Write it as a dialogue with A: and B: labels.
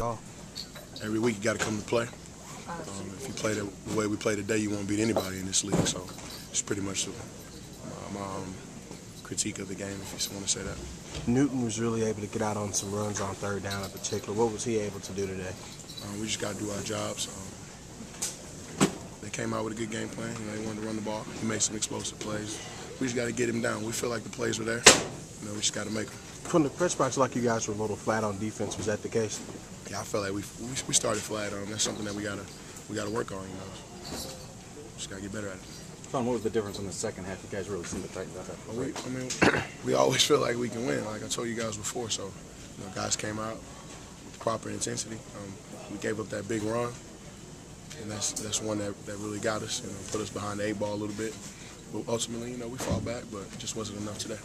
A: Every week you got to come to play. Um, if you play the, the way we play today, you won't beat anybody in this league. So it's pretty much the, my, my um, critique of the game, if you want to say that.
B: Newton was really able to get out on some runs on third down in particular. What was he able to do today?
A: Um, we just got to do our jobs. Um, they came out with a good game plan. You know, they wanted to run the ball. He made some explosive plays. We just got to get him down. We feel like the plays were there. You know, we just got to make them.
B: From the press box, like you guys were a little flat on defense. Was that the case?
A: Yeah, I felt like we we, we started flat. Um, that's something that we gotta we gotta work on. You know, just gotta get better at it.
C: Tom, what was the difference in the second half? You guys really seemed to tighten up
A: we, I mean, we always feel like we can win. Like I told you guys before. So, you know, guys came out with proper intensity. Um, we gave up that big run, and that's that's one that, that really got us. You know, put us behind the eight ball a little bit. But ultimately, you know, we fought back, but it just wasn't enough today.